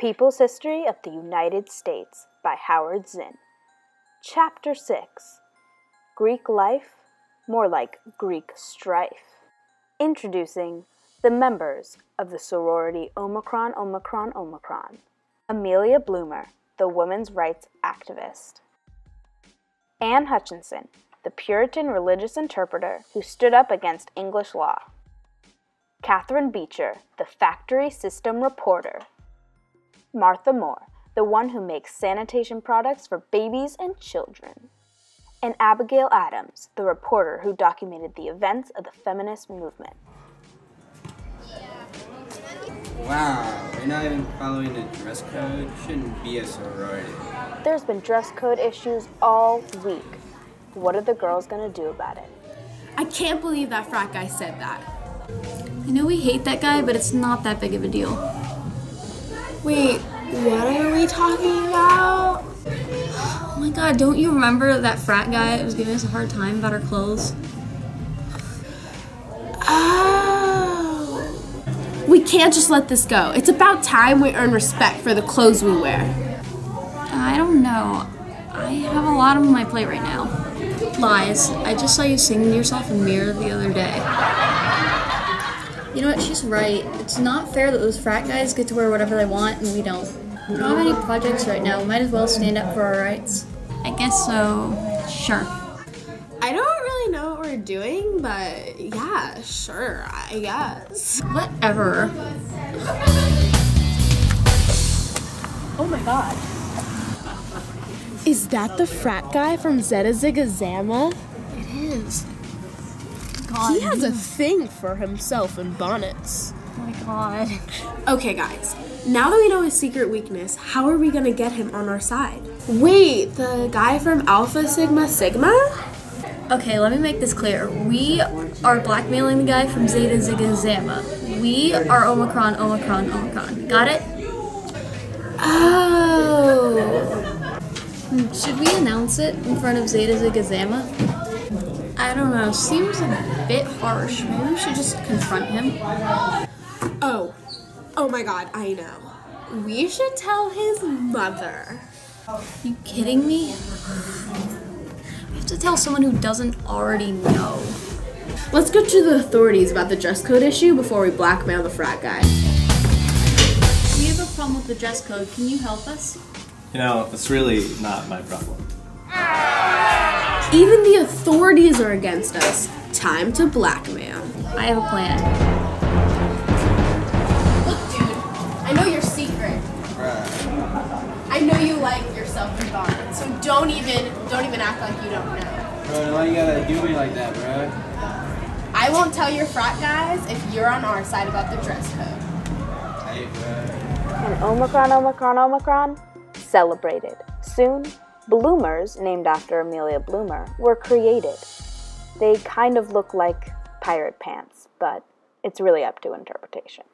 People's History of the United States by Howard Zinn. Chapter 6 Greek Life, more like Greek Strife. Introducing the members of the sorority Omicron, Omicron, Omicron. Amelia Bloomer, the women's rights activist. Anne Hutchinson, the Puritan religious interpreter who stood up against English law. Catherine Beecher, the factory system reporter. Martha Moore, the one who makes sanitation products for babies and children. And Abigail Adams, the reporter who documented the events of the feminist movement. Wow, you're not even following the dress code? Shouldn't be a sorority. There's been dress code issues all week. What are the girls gonna do about it? I can't believe that frat guy said that. I know we hate that guy, but it's not that big of a deal. Wait, what are we talking about? Oh my god, don't you remember that frat guy that was giving us a hard time about our clothes? Oh. We can't just let this go. It's about time we earn respect for the clothes we wear. I don't know. I have a lot on my plate right now. Lies. I just saw you singing to yourself in mirror the other day. You know what? She's right. It's not fair that those frat guys get to wear whatever they want and we don't. We don't have any projects right now. We might as well stand up for our rights. I guess so. Sure. I don't really know what we're doing, but yeah, sure, I guess. Whatever. Oh my god. Is that the frat guy from Zeta Zigga Zama? It is. He has a thing for himself and bonnets. Oh my god. Okay, guys. Now that we know his secret weakness, how are we gonna get him on our side? Wait, the guy from Alpha Sigma Sigma? Okay, let me make this clear. We are blackmailing the guy from Zeta Zigga Zama. We are Omicron, Omicron, Omicron. Got it? Oh. Hmm, should we announce it in front of Zeta Zigga Zama? I don't know. Seems a bit harsh. Maybe we should just confront him. Oh. Oh my god, I know. We should tell his mother. you kidding me? We have to tell someone who doesn't already know. Let's go to the authorities about the dress code issue before we blackmail the frat guy. We have a problem with the dress code. Can you help us? You know, it's really not my problem. Even the authorities are against us. Time to blackmail. I have a plan. Look, dude, I know your secret. I know you like yourself in bond, so don't even don't even act like you don't know. Bro, why you gotta do me like that, bro? I won't tell your frat guys if you're on our side about the dress code. Hey, bro. And Omicron, Omicron, Omicron celebrated. Soon, bloomers, named after Amelia Bloomer, were created. They kind of look like pirate pants, but it's really up to interpretation.